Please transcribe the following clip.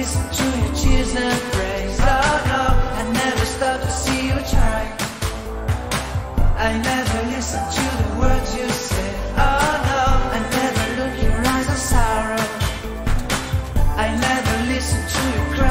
listen to your tears and praise. Oh no, I never stop to see you try. I never listen to the words you say. Oh no, I never look your eyes of sorrow. I never listen to your cry.